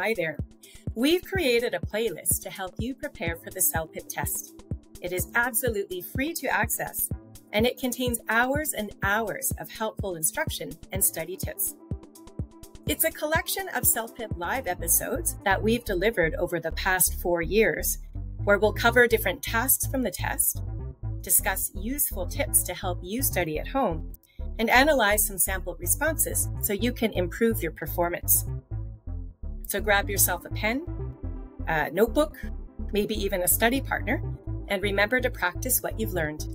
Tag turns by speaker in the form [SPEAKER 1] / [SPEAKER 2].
[SPEAKER 1] Hi there. We've created a playlist to help you prepare for the CELPIP test. It is absolutely free to access, and it contains hours and hours of helpful instruction and study tips. It's a collection of CELPIP live episodes that we've delivered over the past four years, where we'll cover different tasks from the test, discuss useful tips to help you study at home, and analyze some sample responses so you can improve your performance. So grab yourself a pen, a notebook, maybe even a study partner, and remember to practice what you've learned.